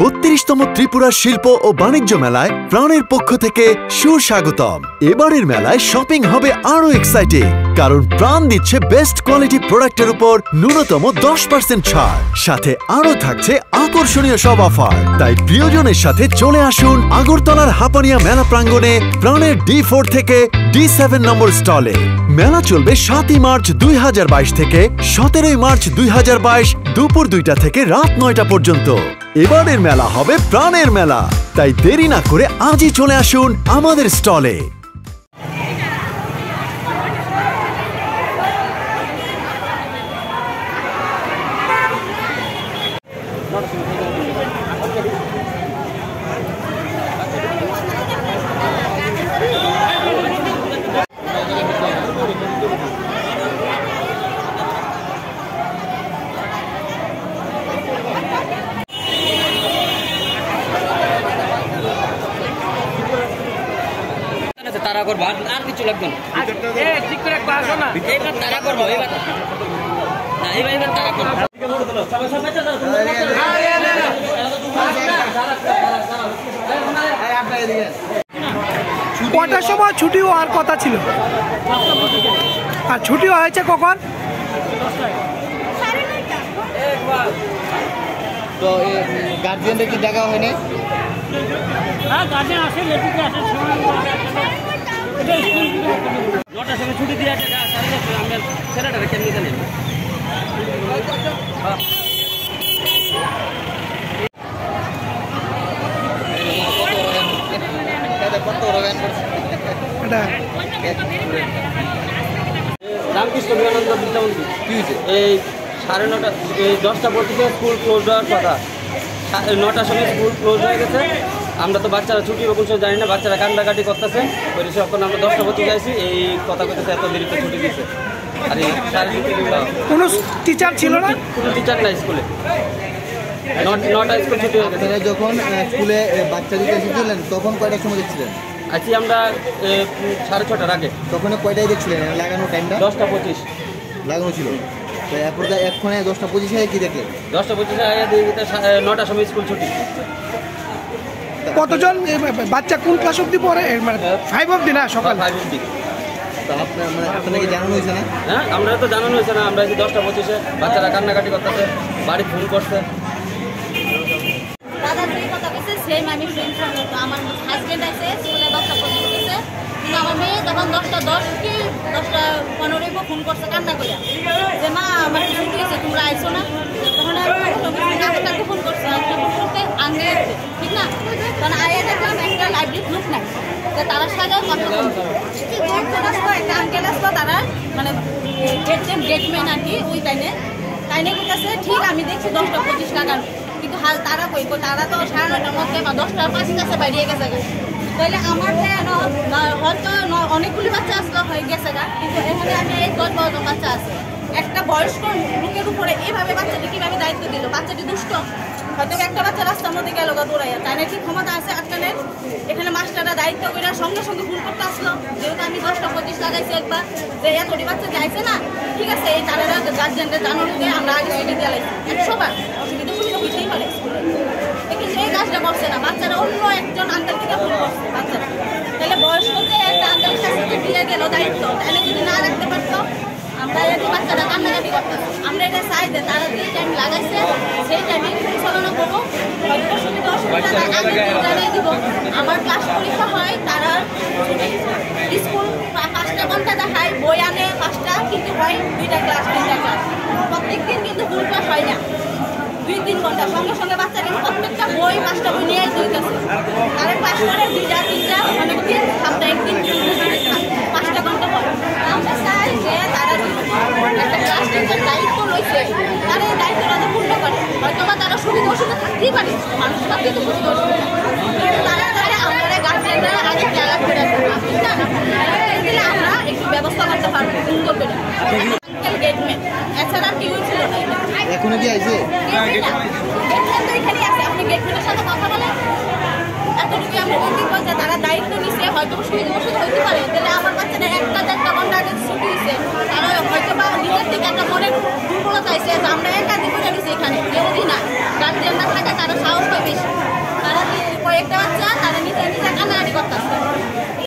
বত্রিশতম ত্রিপুরা শিল্প ও বাণিজ্য মেলায় প্রাণের পক্ষ থেকে সুস্বাগতম। এবারের মেলায় শপিং হবে আরও এক্সাইটিং কারণ প্রাণ দিচ্ছে বেস্ট কোয়ালিটি প্রোডাক্টের উপর ন্যূনতম দশ পার্সেন্ট ছাড়। সাথে আরও থাকছে আকর্ষণীয় সব অফার তাই প্রিয়জনের সাথে চলে আসুন আগরতলার হাপানিয়া মেলা প্রাঙ্গণে প্রাণের ডি ফোর থেকে ডি সেভেন নম্বর স্টলে মেলা চলবে সাতই মার্চ দুই হাজার বাইশ থেকে সতেরোই মার্চ দুই হাজার বাইশ দুপুর দুইটা থেকে রাত নয়টা পর্যন্ত। এবারের মেলা হবে প্রাণের মেলা। তাই দেরি না করে আজই চলে আসুন আমাদের স্টলে আছে তারা করব। আর আর কিছু লাগবে না। ঠিক করে একবার আসো না। এবার তারা করব এবার না এবার এবার তারা করব। কটার সময় ছুটি হওয়ার কথা ছিল? আর ছুটি হয়েছে কখন? তো গার্জিয়ানদের কি দেখা হয়নি? হ্যাঁ গার্জেন আসে লেটুকে সাড়ে দশটা আমরা ছেলেটা কেমনি জানেন কত রবেন এটা রামকৃষ্ণ বিবেকানন্দ কি এই সাড়ে নটা দশটা পঁচিশে স্কুল ক্লোজ হওয়ার কথা। নটার সময় স্কুল ক্লোজ হয়ে গেছে। আমরা তো বাচ্চারা ছুটি কখন সময় জানি না বাচ্চারা কান্দাকাটি করতেছে। ওই যখন আমরা দশটা পঁচিশে আইসি এই কথা কইতেছে এত দেরিতে ছুটি দিচ্ছে আর কোনো টিচার ছিল না? কোনো টিচার নাই স্কুলে। ন- নটা স্কুল ছুটি হয়ে গেছে। আপনারা যখন স্কুলে বাচ্চা দিতে এসেছিলেন তখন কয়টার সময় দেখছিলেন? আছি আমরা সাড়ে ছটার আগে। তখন কয়টায় দেখছিলেন? লাগানো টাইমটা দশটা পঁচিশ। লাগানো ছিল। তো এরপর এক্ষণে দশটা পঁচিশে কি দেখলেন? দশটা পঁচিশে আগে দিয়ে নটার সময় স্কুল ছুটি। কতজন বাচ্চা কোন ক্লাস অব্দি পড়ে? মানে ফাইভ অব্দি না সকাল? ফাইভ অব্দি হ্যাঁ আমরা তো জানানো হয়েছে না আমরা যে দশটা পঁচিশে বাচ্চারা কান্নাকাটি করতেছে বাড়ি ফোন করছে। সেম আমি আমার হাজবেন্ড আছে স্কুলে দশটা পর্যন্ত গেছে কিন্তু আমার মেয়ে তখন দশটা দশ কি দশটা পনেরোই ফোন করছে কান্না কইরা। যে মা আমার ছুটি হয়েছে তোমরা আইসো না। তখন ফোন করছে ফোন করতে আঙ্গে ঠিক না? তখন আয়া দেখলাম একটা লাইব্রেরি গ্রুপ নাই। তো তারা সাথে কথা বলছে তারা মানে গেট গেটম্যান আর কি, ওই টাইমে তাইনে কইতাছে ঠিক, আমি দেখছি দশটা পঁচিশ লাগানো কিন্তু হাল তারা কই? তারা তো সাড়ে নটার দশটার পাঁচ কাছে বাইরে গেছে তাহলে আমার হয়তো অনেকগুলি বাচ্চা আসলো, হয়ে গেছে গা। কিন্তু এখানে আমি এই দশ বারোজন বাচ্চা আছে। একটা বয়স্ক লোকের উপরে এভাবে বাচ্চাটি কীভাবে দায়িত্ব দিল? বাচ্চাটি দুষ্ট। হয়তো একটা বাচ্চা রাস্তার মধ্যে গেল গা দৌড়াইয়া। তাই নাকি ক্ষমতা আছে আটকানের? এখানে মাস্টাররা দায়িত্ব করে সঙ্গে সঙ্গে ভুল করতে আসলো। যেহেতু আমি দশটা পঁচিশ লাগাইছি একবার, যে এতটি বাচ্চা যাইছে না? ঠিক আছে, এই তারা গার্জেনদের জানানো যে আমরা আগে ছুটি দিয়ে লাইছি একশোবার অসুবিধা সুবিধা হইতেই পারে। কাজটা করছে না। বাচ্চারা অন্য একজন আঙ্কেল থেকে ভুল করছে বাচ্চারা। তাহলে বয়স্ককে একটা যে দিয়ে গেল দায়িত্ব। তাহলে যদি না রাখতে পারতো আমরা এই বাচ্চারা কান্নাকাটি করতো আমরা এটা চাই যে তারা যে টাইম লাগাইছে সেই টাইমে পরিচালনা করব। হয়তো সুবিধা অসুবিধা জানিয়ে দিব। আমার ক্লাস পরীক্ষা হয় তারা স্কুল পাঁচটা ঘণ্টা দেখায় বই আনে পাঁচটা কিন্তু হয় দুইটা ক্লাস তিনটা ক্লাস প্রত্যেক দিন কিন্তু ক্লাস হয় না। দুই তিন ঘণ্টা। সঙ্গে সঙ্গে বাচ্চা কিন্তু প্রত্যেকটা বই পাঁচটা বই নিয়ে দিতেছে তারা ক্লাস করে দুইটা তিনটা অনেক দিন সাপ্তাহিক দিন পাঁচটা ঘণ্টা হয় আমরা চাই যে তারা যদি একটা ক্লাস টিচার দায়িত্ব রয়েছে তারা এই দায়িত্বটা তো পূর্ণ করে হয়তো বা তারা মানুষ তো কিন্তু তারা তারা আমরা গার্জেনরা আগে করে দিলে আমরা একটু ব্যবস্থা করতে পারব সুন্দর করে। গেটম্যান এছাড়া কেউ ছিল না এখনও কি আইছে? গেটম্যান তো এখানেই আছে। আপনি গেটম্যানের সাথে কথা বলেন। এতটুকু আমরা বলতে পারি যে তারা দায়িত্ব নিছে হয়তো সুবিধা অসুবিধা হইতে পারে। তাহলে আমার বাচ্চাটা একটা দেড়টা ঘণ্টা আগে ছুটি দিছে তারা হয়তো বা নিজের থেকে একটা মনের দুর্বলতা